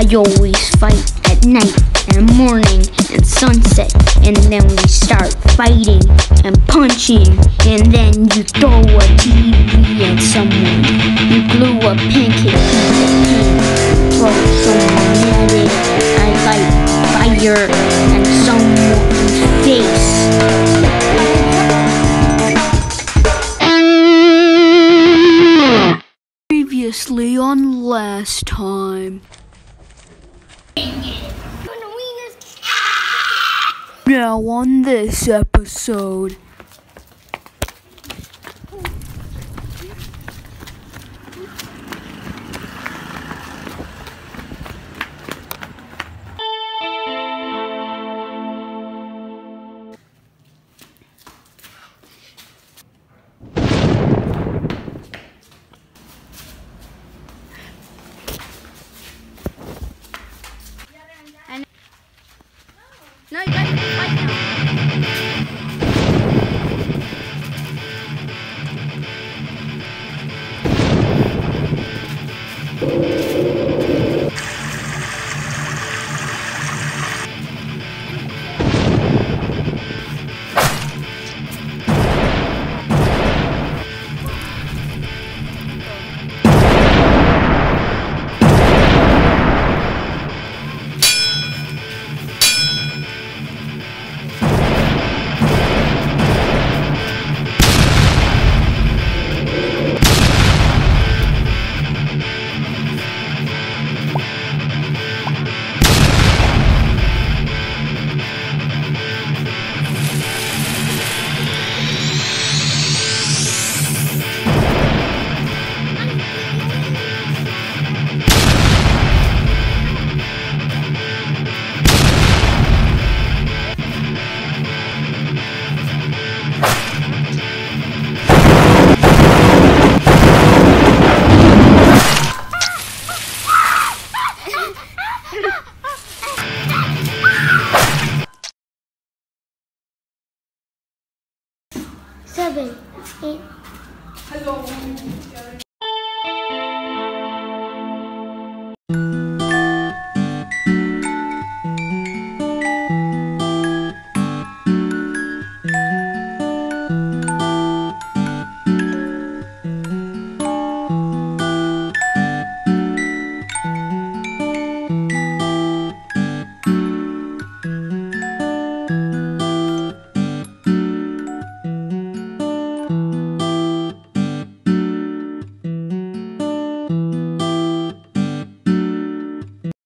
I always fight at night and morning and sunset. And then we start fighting and punching. And then you throw a TV at someone. You glue a pancake piece of paint. Throw someone at it. I light fire and someone's face. Previously on last time. Now on this episode. Seven, eight,